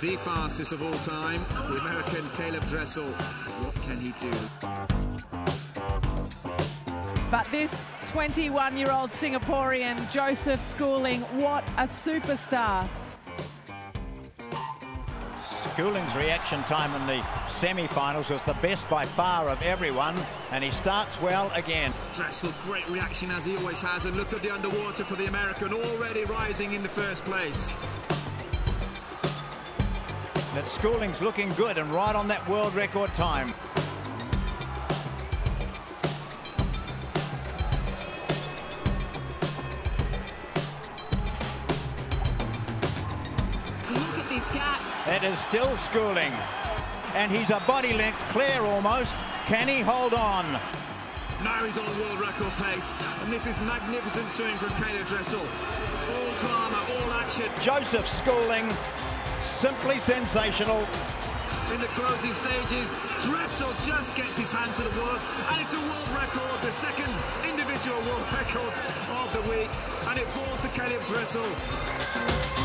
the fastest of all time, the American Caeleb Dressel. What can he do? But this 21 year old Singaporean, Joseph Schooling, what a superstar. Schooling's reaction time in the semi-finals was the best by far of everyone, and he starts well again. Dressel, great reaction as he always has, and look at the underwater for the American, already rising in the first place. That Schooling's looking good and right on that world record time. Look at this gap. It is still Schooling. And he's a body length clear almost. Can he hold on? Now he's on world record pace, and this is magnificent swimming from Caeleb Dressel. All drama, all action. Joseph Schooling, simply sensational. In the closing stages, Dressel just gets his hand to the world, and it's a world record, the second individual world record of the week, and it falls to Caeleb Dressel.